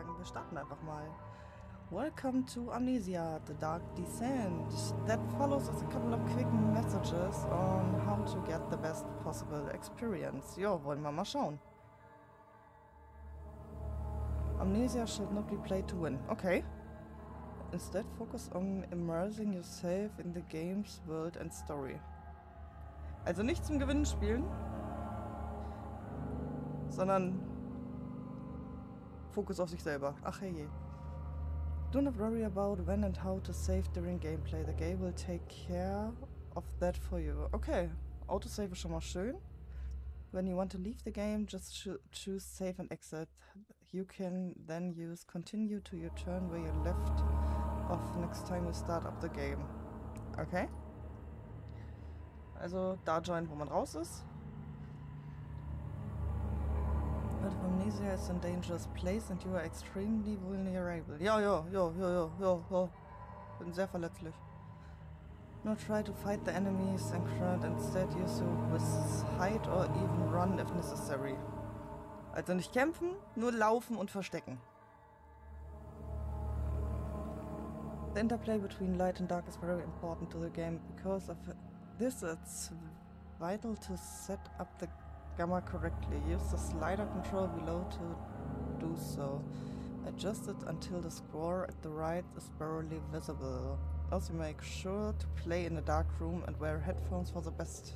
sagen, wir starten einfach mal. Welcome to Amnesia, The Dark Descent. That follows us a couple of quick messages on how to get the best possible experience. Jo, wollen wir mal schauen. Amnesia should not be played to win. Okay. Instead, focus on immersing yourself in the game's world and story. Also nicht zum Gewinnen spielen, sondern Fokus auf sich selber. Ach hey. Do not worry about when and how to save during gameplay. The game will take care of that for you. Okay, Autosave ist schon mal schön. When you want to leave the game, just choose save and exit. You can then use continue to your turn where you left off next time you start up the game. Okay. Also da join, wo man raus ist. But Amnesia is a dangerous place and you are extremely vulnerable. Ja, ja, ja, ja, ja, ja, ja. Bin sehr verletzlich. Not try to fight the enemies and front, instead use with hide or even run if necessary. Also nicht kämpfen, nur laufen und verstecken. The interplay between light and dark is very important to the game. Because of this, it's vital to set up the gamma correctly. Use the slider control below to do so. Adjust it until the score at the right is barely visible. Also make sure to play in a dark room and wear headphones for the best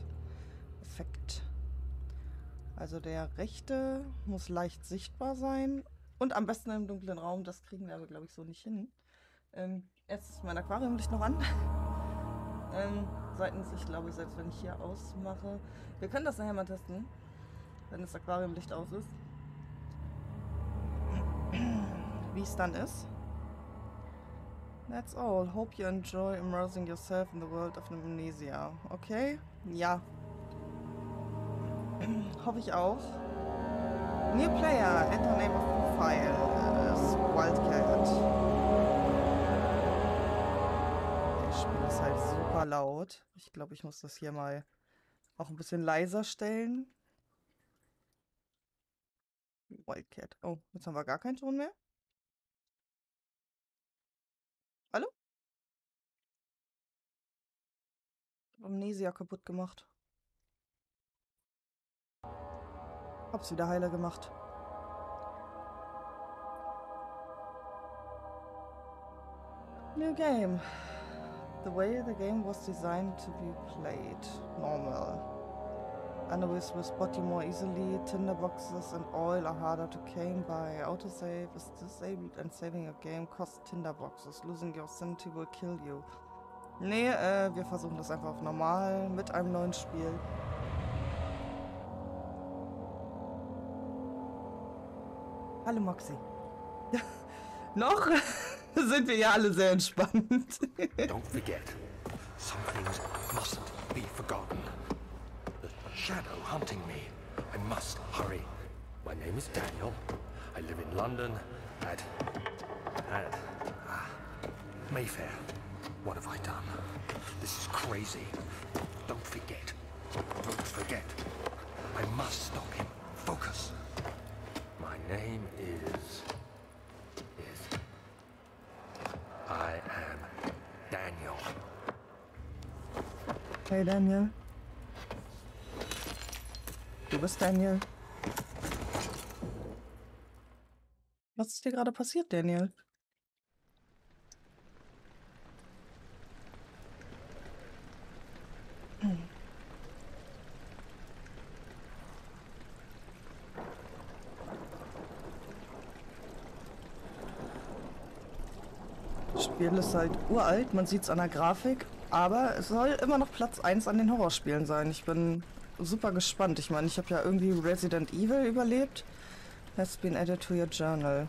effect. Also der rechte muss leicht sichtbar sein und am besten im dunklen Raum. Das kriegen wir aber, glaube ich, so nicht hin. Ähm, jetzt ist mein Aquariumlicht noch an. ähm, seitens, ich glaube, selbst wenn ich hier ausmache. Wir können das nachher mal testen wenn das Aquariumlicht aus ist. Wie es dann ist. That's all. Hope you enjoy immersing yourself in the world of Amnesia. Okay? Ja. Hoffe ich auch. New player. Enter name of profile. Ist Wildcat. Das Spiel ist halt super laut. Ich glaube, ich muss das hier mal auch ein bisschen leiser stellen. Wildcat. Oh, jetzt haben wir gar keinen Ton mehr. Hallo? Amnesia kaputt gemacht. Hab's wieder heiler gemacht. New game. The way the game was designed to be played. Normal. Enemies will spot you more easily. Tinderboxes and oil are harder to claim by. Autosave is disabled and saving a game costs Tinderboxes. Losing your sanity will kill you. Nee, äh, wir versuchen das einfach auf normal mit einem neuen Spiel. Hallo Moxie. Noch sind wir ja alle sehr entspannt. Don't forget, some things mustn't be forgotten. Shadow hunting me. I must hurry. My name is Daniel. I live in London at... at... Ah, Mayfair. What have I done? This is crazy. Don't forget. Don't forget. I must stop him. Focus. My name is... is... I am Daniel. Hey, Daniel. Bist Daniel. Was ist dir gerade passiert, Daniel? Das Spiel ist halt uralt, man sieht es an der Grafik, aber es soll immer noch Platz 1 an den Horrorspielen sein. Ich bin super gespannt. Ich meine, ich habe ja irgendwie Resident Evil überlebt. Has been added to your journal.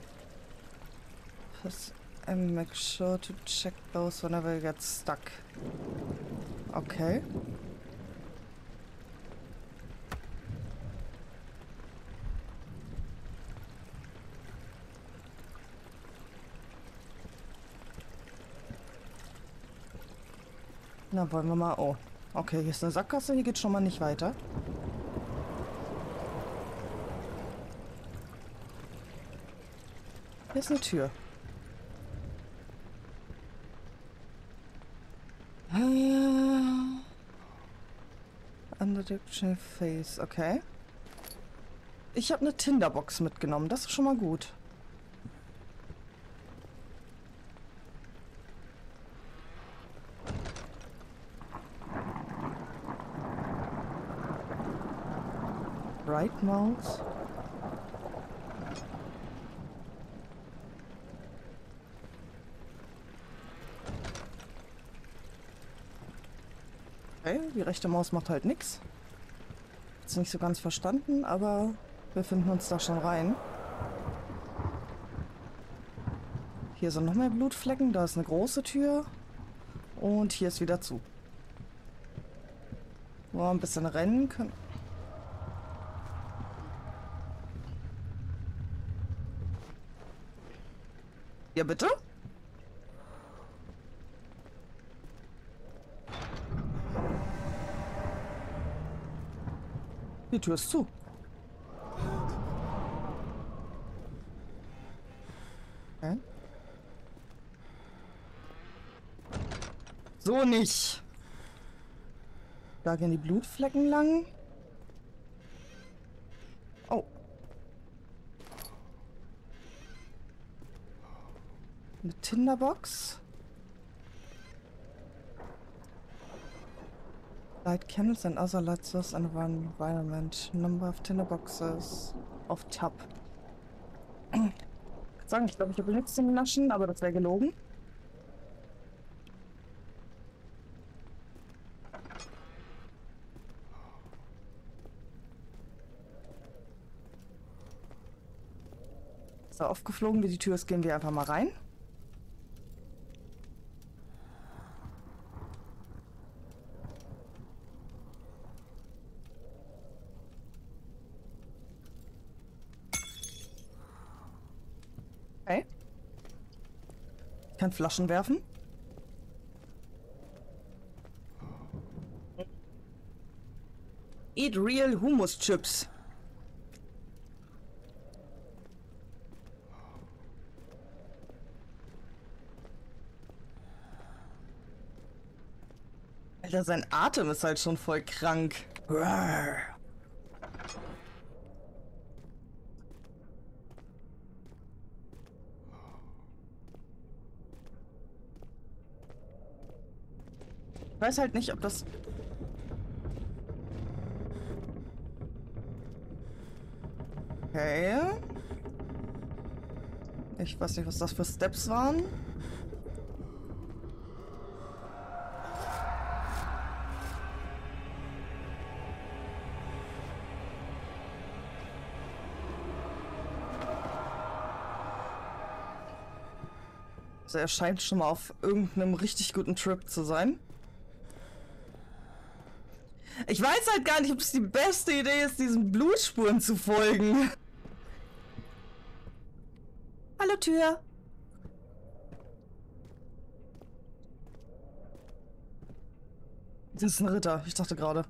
and make sure to check those whenever you get stuck. Okay. Na, wollen wir mal... Oh. Okay, hier ist eine Sackgasse, hier geht schon mal nicht weiter. Hier ist eine Tür. Ah. The face, okay. Ich habe eine Tinderbox mitgenommen, das ist schon mal gut. Right mouse. Okay, die rechte Maus macht halt nichts. Ist nicht so ganz verstanden, aber wir finden uns da schon rein. Hier sind noch mehr Blutflecken. Da ist eine große Tür. Und hier ist wieder zu. Wir ein bisschen rennen können. Ja, bitte? Die Tür ist zu. Okay. So nicht. Da gehen die Blutflecken lang. Oh. Eine Tinderbox. Light candles and other light source environment. Number of tinderboxes auf Tab. Ich kann sagen, ich glaube, ich habe nichts zum Naschen, aber das wäre gelogen. So, aufgeflogen wie die Tür ist, gehen wir einfach mal rein. Okay. Ich kann Flaschen werfen. Eat real Hummus Chips. Alter, sein Atem ist halt schon voll krank. Rawr. Weiß halt nicht, ob das... Okay. Ich weiß nicht, was das für Steps waren. Also er scheint schon mal auf irgendeinem richtig guten Trip zu sein. Ich weiß halt gar nicht, ob es die beste Idee ist, diesen Blutspuren zu folgen. Hallo Tür. Das ist ein Ritter, ich dachte gerade.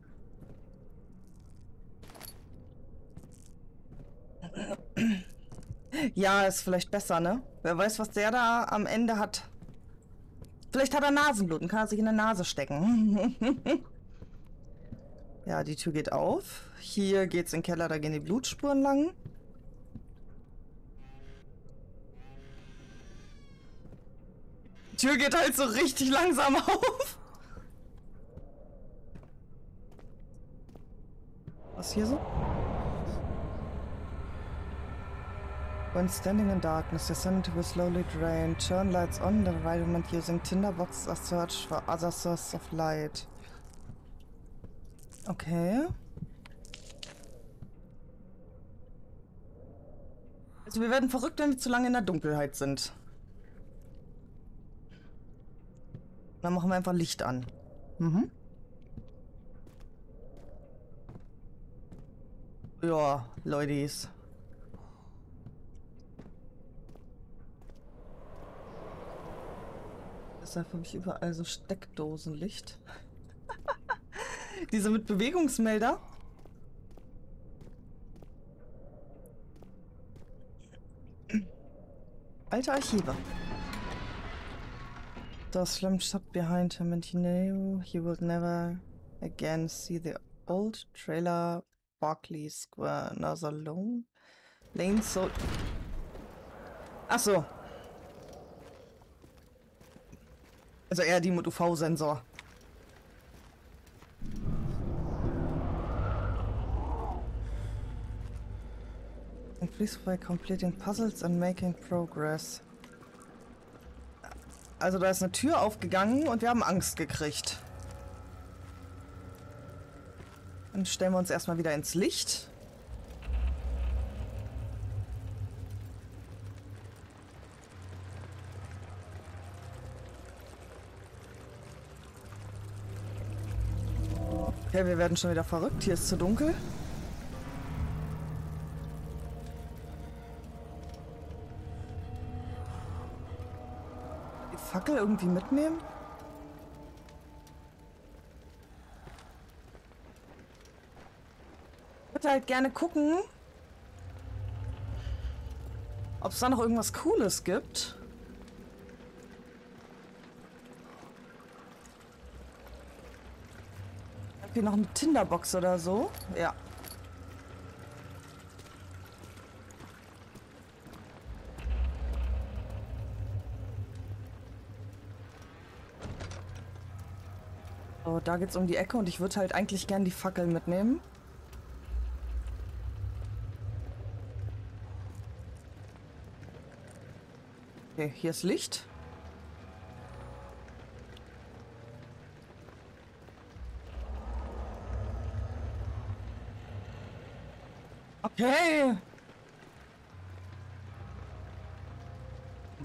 Ja, ist vielleicht besser, ne? Wer weiß, was der da am Ende hat. Vielleicht hat er Nasenblut und kann er sich in der Nase stecken. ja, die Tür geht auf. Hier geht's in den Keller, da gehen die Blutspuren lang. Die Tür geht halt so richtig langsam auf. Was hier so? When standing in darkness, the sanity will slowly drain. Turn lights on the environment using tinderbox as search for other sources of light. Okay. Also wir werden verrückt, wenn wir zu lange in der Dunkelheit sind. Dann machen wir einfach Licht an. Mhm. Ja, Leutis. Deshalb habe ich überall so Steckdosenlicht. Diese mit Bewegungsmelder. Alte Archive. The slim shut behind him and he knew he would never again see the old trailer Barclay Square. Another lone lane so... Ach so. Also eher die mit UV-Sensor. Please by completing puzzles and making progress. Also da ist eine Tür aufgegangen und wir haben Angst gekriegt. Dann stellen wir uns erstmal wieder ins Licht. Okay, wir werden schon wieder verrückt. Hier ist zu dunkel. Fackel irgendwie mitnehmen? Ich würde halt gerne gucken, ob es da noch irgendwas Cooles gibt. Hier noch eine Tinderbox oder so. Ja. Da geht's um die Ecke und ich würde halt eigentlich gern die Fackel mitnehmen. Okay, hier ist Licht. Okay.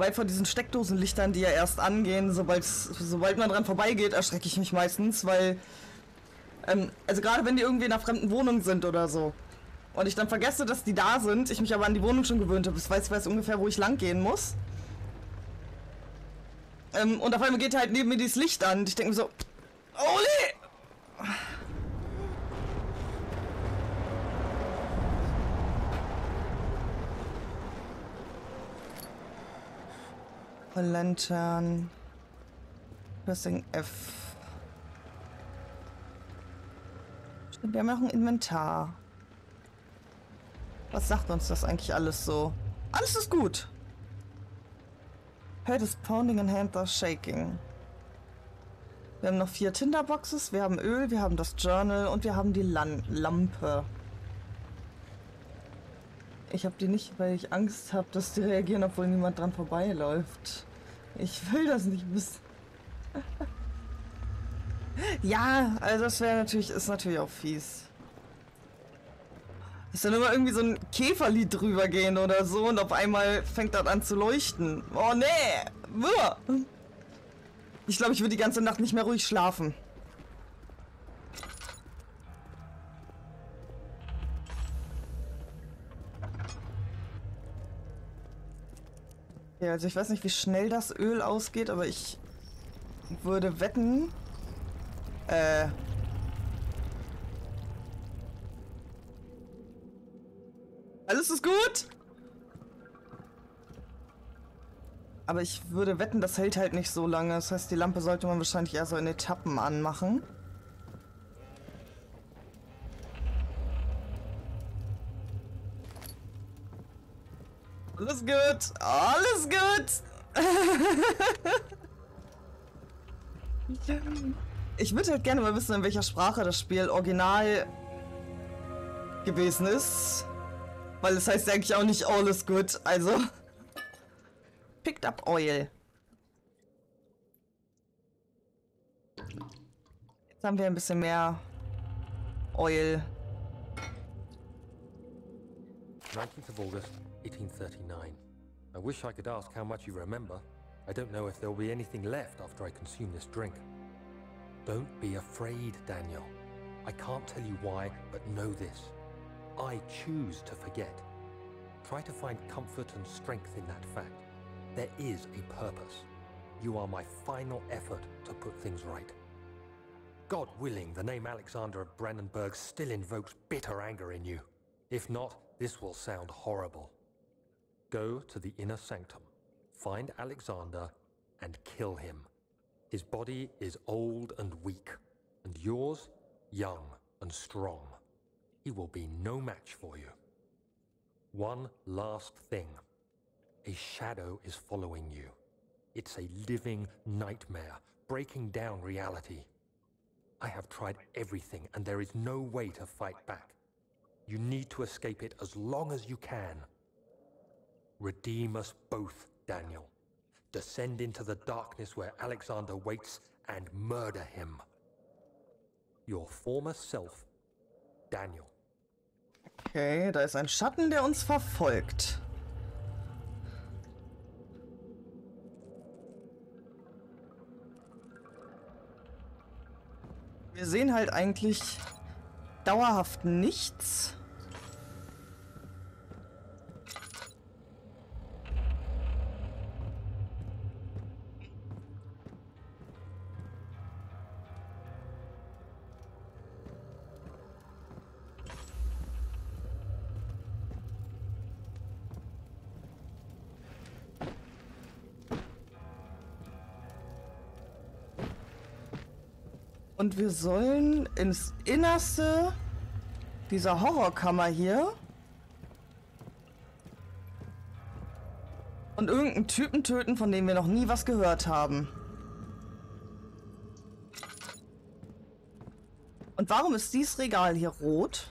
Weil von diesen Steckdosenlichtern, die ja erst angehen, sobald, man dran vorbeigeht, erschrecke ich mich meistens, weil... Ähm, also gerade wenn die irgendwie in einer fremden Wohnung sind oder so. Und ich dann vergesse, dass die da sind, ich mich aber an die Wohnung schon gewöhnt habe. Das weiß, ich weiß ungefähr, wo ich lang gehen muss. Ähm, und auf einmal geht halt neben mir dieses Licht an. Und ich denke mir so, Oli! Lantern. Pressing F. Stimmt, wir haben noch ein Inventar. Was sagt uns das eigentlich alles so? Alles ist gut. Head is pounding and hands are shaking. Wir haben noch vier Tinderboxes, wir haben Öl, wir haben das Journal und wir haben die Lan Lampe. Ich habe die nicht, weil ich Angst habe, dass die reagieren, obwohl niemand dran vorbeiläuft. Ich will das nicht wissen. ja, also das wäre natürlich, ist natürlich auch fies. Ist dann immer irgendwie so ein Käferlied drüber gehen oder so und auf einmal fängt das an zu leuchten. Oh nee! Ich glaube, ich würde die ganze Nacht nicht mehr ruhig schlafen. Ja, also ich weiß nicht, wie schnell das Öl ausgeht, aber ich würde wetten. Äh. Alles ist gut? Aber ich würde wetten, das hält halt nicht so lange. Das heißt, die Lampe sollte man wahrscheinlich eher so in Etappen anmachen. Alles gut. Alles gut. ich würde halt gerne mal wissen, in welcher Sprache das Spiel original gewesen ist. Weil es heißt ja eigentlich auch nicht all is good. Also. Picked up oil. Jetzt haben wir ein bisschen mehr Oil. 19th of August, 1839. I wish I could ask how much you remember. I don't know if there'll be anything left after I consume this drink. Don't be afraid, Daniel. I can't tell you why, but know this. I choose to forget. Try to find comfort and strength in that fact. There is a purpose. You are my final effort to put things right. God willing, the name Alexander of Brandenburg still invokes bitter anger in you. If not, this will sound horrible. Go to the inner sanctum. find Alexander and kill him. His body is old and weak, and yours young and strong. He will be no match for you. One last thing. A shadow is following you. It's a living nightmare, breaking down reality. I have tried everything, and there is no way to fight back. You need to escape it as long as you can. Redeem us both, Daniel. Descend into the darkness where Alexander waits and murder him. Your former self, Daniel. Okay, da ist ein Schatten, der uns verfolgt. Wir sehen halt eigentlich dauerhaft nichts. Und wir sollen ins Innerste dieser Horrorkammer hier. Und irgendeinen Typen töten, von dem wir noch nie was gehört haben. Und warum ist dieses Regal hier rot?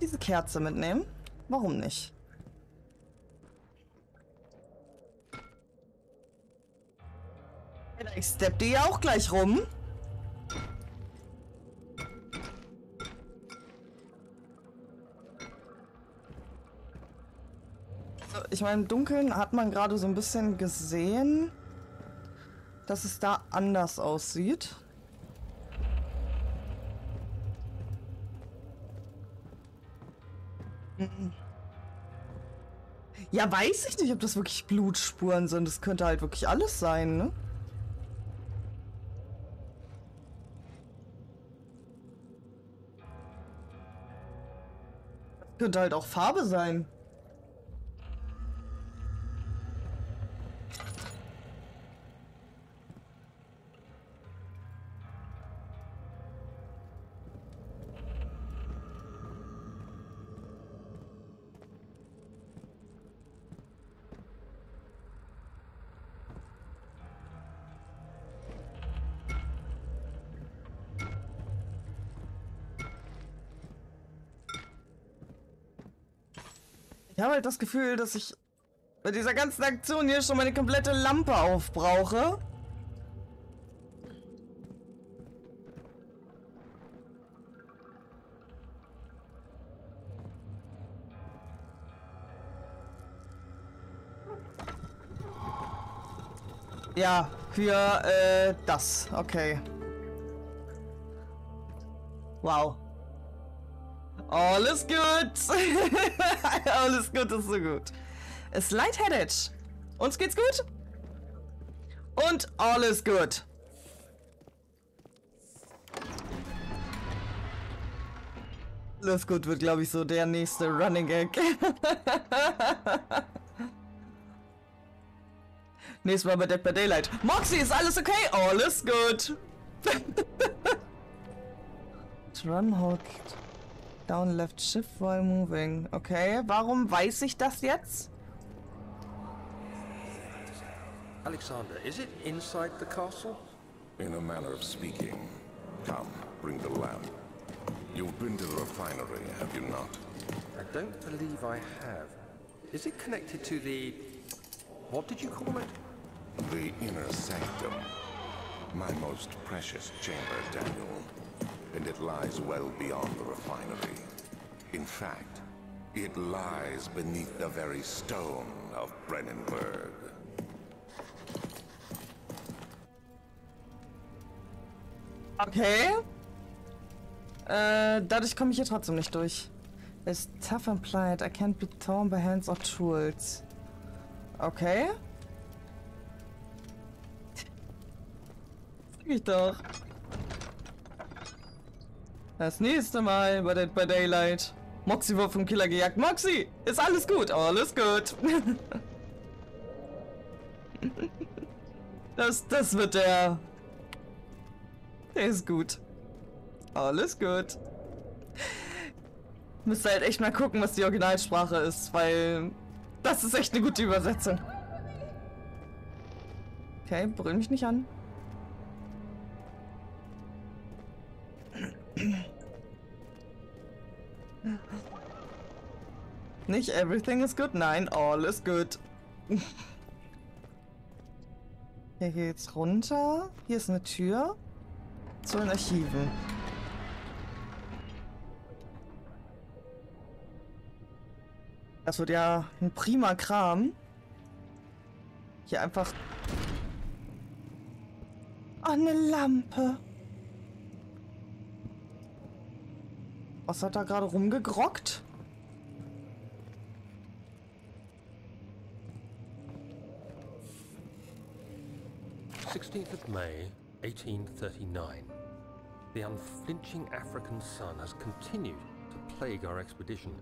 Diese Kerze mitnehmen? Warum nicht? Ich stepp die ja auch gleich rum. So, ich meine, im Dunkeln hat man gerade so ein bisschen gesehen, dass es da anders aussieht. Ja, weiß ich nicht, ob das wirklich Blutspuren sind. Das könnte halt wirklich alles sein, ne? Könnte halt auch Farbe sein. Ich habe halt das Gefühl, dass ich bei dieser ganzen Aktion hier schon meine komplette Lampe aufbrauche. Ja, für äh, das. Okay. Wow. Alles gut. Alles gut ist so gut. Ist lightheaded. Uns geht's gut. Und alles gut. Alles gut wird, glaube ich, so der nächste Running Gag. Nächstes Mal bei Dead by Daylight. Moxie, ist alles okay? Alles gut. Run hooked. Down left shift while moving. Okay, warum weiß ich das jetzt? Alexander, is it inside the castle? In a manner of speaking. Come, bring the lamp. You've been to the refinery, have you not? I don't believe I have. Is it connected to the... What did you call it? The inner sanctum. My most precious chamber, Daniel and it lies well beyond the refinery. In fact, it lies beneath the very stone of Brennenburg. Okay. Äh, dadurch komme ich hier trotzdem nicht durch. It's tough and pliant. I can't be torn by hands or tools. Okay. Sag ich doch. Das nächste Mal bei by Daylight. Moxie wird vom Killer gejagt. Moxie, ist alles gut, alles gut. Das, das wird der. Der ist gut. Alles gut. Müsste halt echt mal gucken, was die Originalsprache ist, weil das ist echt eine gute Übersetzung. Okay, brüll mich nicht an. Nicht everything is good, nein, all is good. Hier geht's runter. Hier ist eine Tür zu den Archiven. Das wird ja ein prima Kram. Hier einfach... Oh, eine Lampe. Was hat da gerade rumgegrockt? 16th of May, 1839. The unflinching African sun has continued to plague our expedition,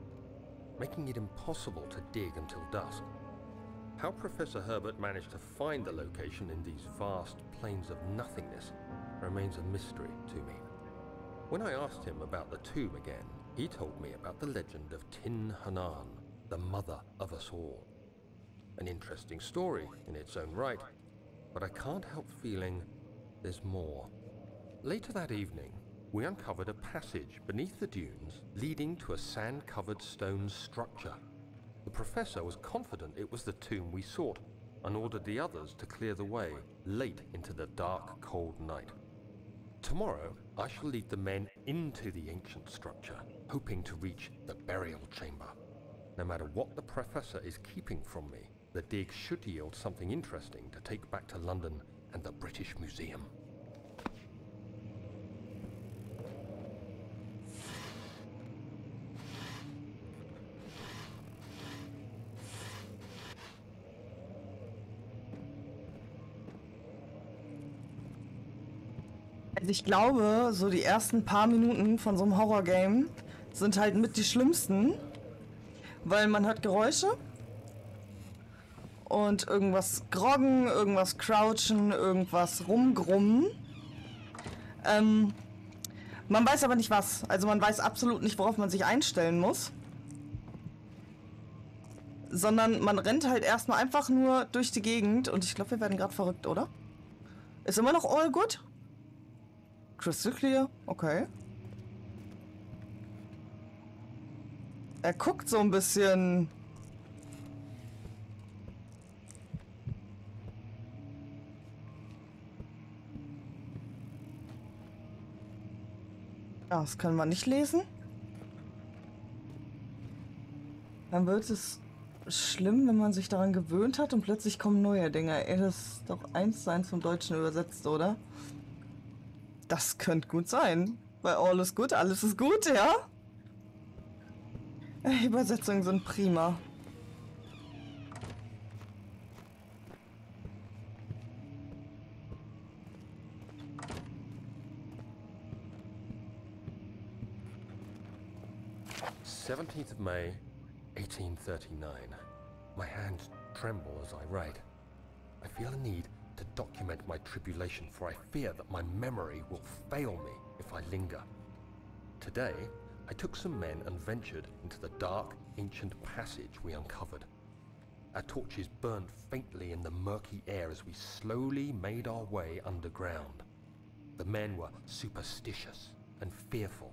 making it impossible to dig until dusk. How Professor Herbert managed to find the location in these vast plains of nothingness remains a mystery to me. When I asked him about the tomb again, he told me about the legend of Tin Hanan, the mother of us all. An interesting story in its own right, but I can't help feeling there's more. Later that evening, we uncovered a passage beneath the dunes leading to a sand-covered stone structure. The professor was confident it was the tomb we sought and ordered the others to clear the way late into the dark, cold night. Tomorrow, I shall lead the men into the ancient structure, hoping to reach the burial chamber. No matter what the professor is keeping from me, the dig should yield something interesting to take back to London and the British Museum. Also ich glaube, so die ersten paar Minuten von so einem Horror-Game sind halt mit die schlimmsten, weil man hört Geräusche und irgendwas groggen, irgendwas crouchen, irgendwas rumgrummen. Ähm, man weiß aber nicht was. Also man weiß absolut nicht, worauf man sich einstellen muss. Sondern man rennt halt erstmal einfach nur durch die Gegend und ich glaube, wir werden gerade verrückt, oder? Ist immer noch all good? Crystal clear? Okay. Er guckt so ein bisschen das können wir nicht lesen. Dann wird es schlimm, wenn man sich daran gewöhnt hat und plötzlich kommen neue Dinge. Ey, das ist doch eins zu eins vom Deutschen übersetzt, oder? Das könnte gut sein. Weil all ist gut, alles ist gut, ja? Übersetzungen sind prima. 17th of May, 1839. My hands tremble as I write. I feel a need to document my tribulation, for I fear that my memory will fail me if I linger. Today, I took some men and ventured into the dark, ancient passage we uncovered. Our torches burned faintly in the murky air as we slowly made our way underground. The men were superstitious and fearful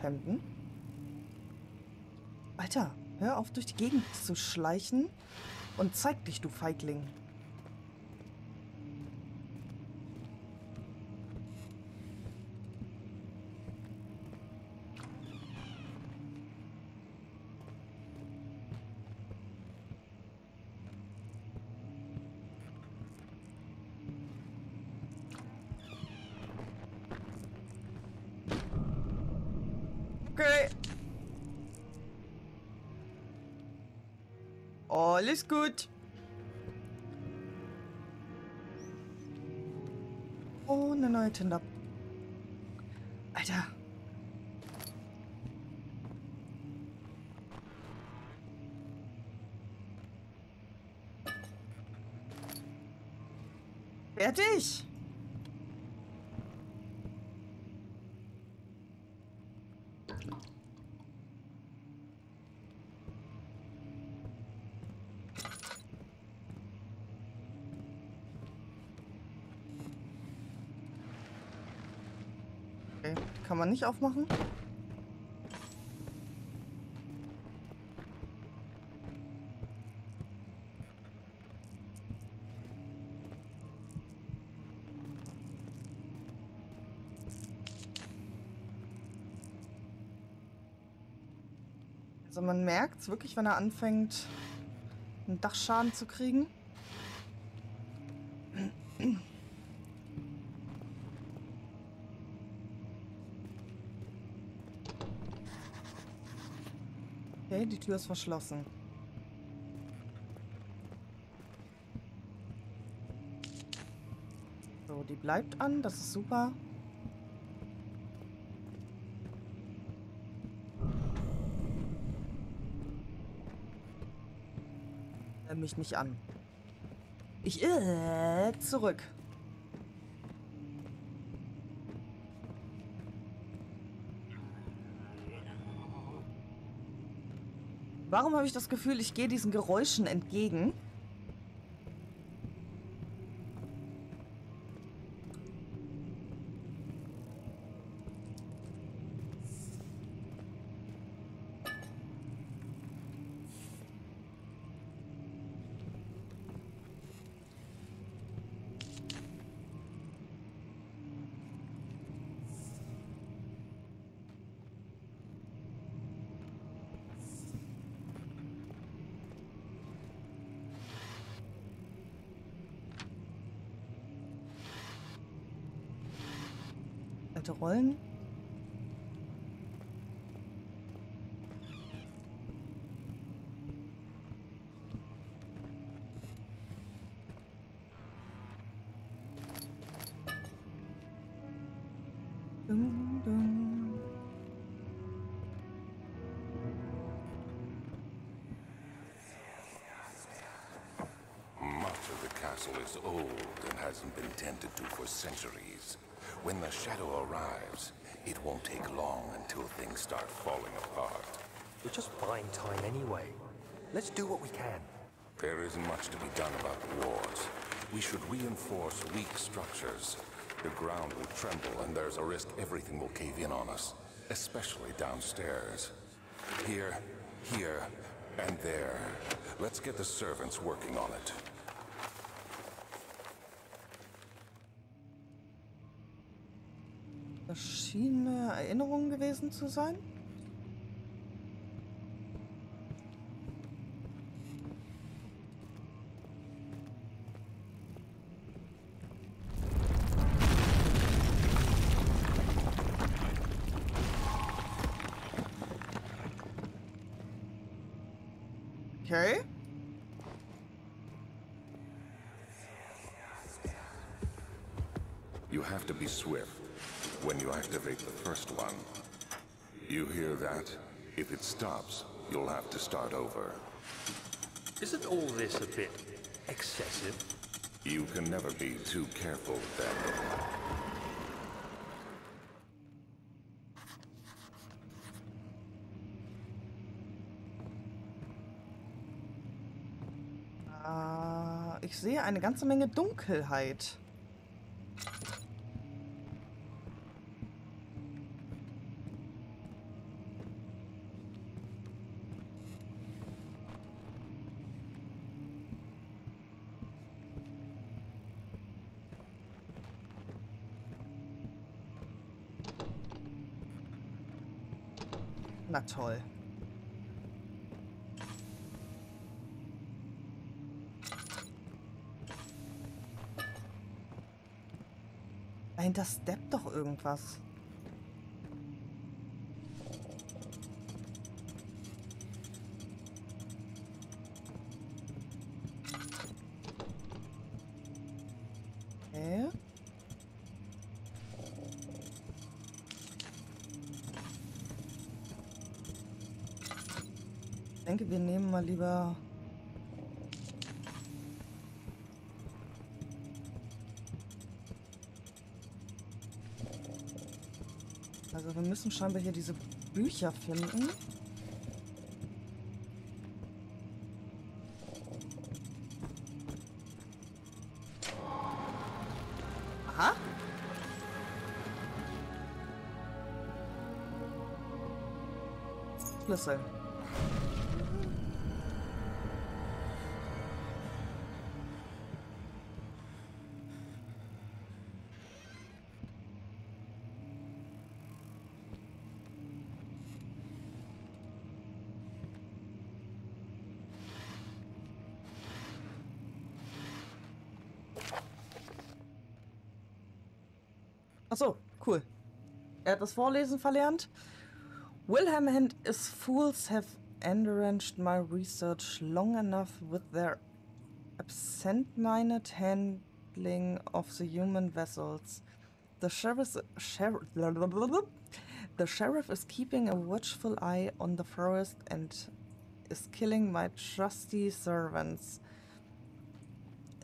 Hemden. Alter, hör auf durch die Gegend zu schleichen und zeig dich, du Feigling. Okay. Alles gut. Oh, eine neue Tinder. Alter. Fertig. Okay, kann man nicht aufmachen. Also man merkt es wirklich, wenn er anfängt, einen Dachschaden zu kriegen. Die Tür ist verschlossen. So, die bleibt an, das ist super. Mich nicht an. Ich äh, zurück. Warum habe ich das Gefühl, ich gehe diesen Geräuschen entgegen? Hasn't been tended to for centuries. When the shadow arrives, it won't take long until things start falling apart. We're just buying time anyway. Let's do what we can. There isn't much to be done about the walls. We should reinforce weak structures. The ground will tremble and there's a risk everything will cave in on us, especially downstairs. Here, here, and there. Let's get the servants working on it. Das schien eine Erinnerung gewesen zu sein. Okay. You have to be swift when you activate the first one. You hear that? If it stops, you'll have to start over. Isn't all this a bit excessive? You can never be too careful, then. Ah, ich sehe eine ganze Menge Dunkelheit. Toll. Dahinter steppt doch irgendwas. Denke, wir nehmen mal lieber Also wir müssen scheinbar hier diese Bücher finden. Aha. Schlüssel. Er hat das Vorlesen verlernt. Wilhelm and his fools have enraged my research long enough with their absent-minded handling of the human vessels. The sheriff, the sheriff is keeping a watchful eye on the forest and is killing my trusty servants.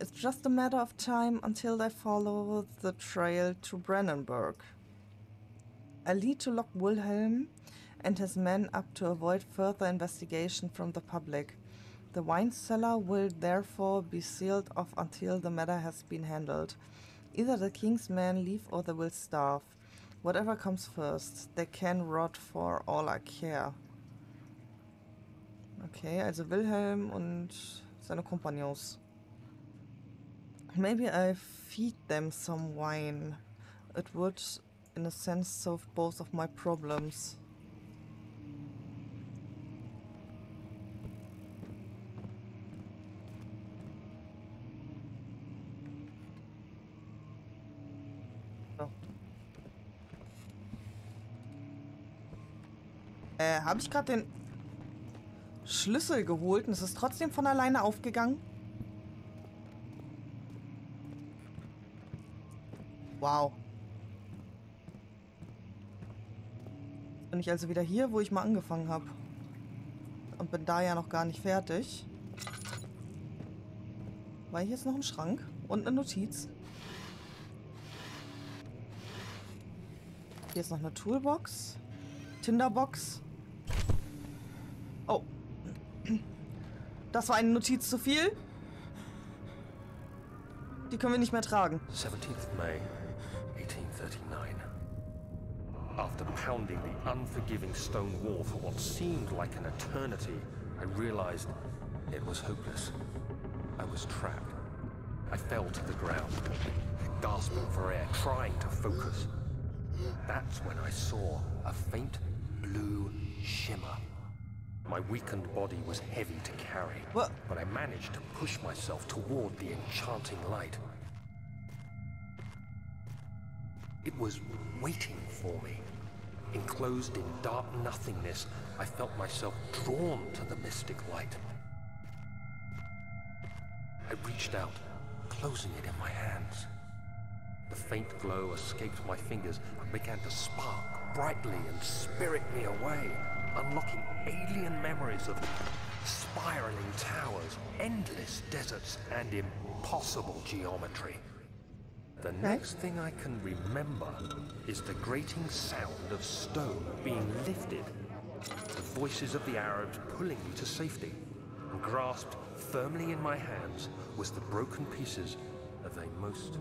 It's just a matter of time until they follow the trail to Brennenburg. I lead to lock Wilhelm and his men up to avoid further investigation from the public. The wine cellar will therefore be sealed off until the matter has been handled. Either the king's men leave or they will starve. Whatever comes first, they can rot for all I care. Okay, also Wilhelm und seine Kompagnons. Maybe I feed them some wine. It would, in a sense, solve both of my problems. Äh, habe ich gerade den Schlüssel geholt und es ist trotzdem von alleine aufgegangen? Wow. Ich also wieder hier, wo ich mal angefangen habe. Und bin da ja noch gar nicht fertig. War hier jetzt noch ein Schrank und eine Notiz. Hier ist noch eine Toolbox. Tinderbox. Oh. Das war eine Notiz zu viel. Die können wir nicht mehr tragen. 17th May, pounding the unforgiving stone wall for what seemed like an eternity, I realized it was hopeless. I was trapped. I fell to the ground, gasping for air, trying to focus. That's when I saw a faint blue shimmer. My weakened body was heavy to carry, What? but I managed to push myself toward the enchanting light. It was waiting for me. Enclosed in dark nothingness, I felt myself drawn to the mystic light. I reached out, closing it in my hands. The faint glow escaped my fingers and began to spark brightly and spirit me away, unlocking alien memories of spiraling towers, endless deserts, and impossible geometry. The next thing I can remember is the grating sound of stone being lifted, the voices of the Arabs pulling me to safety, and grasped firmly in my hands was the broken pieces of a most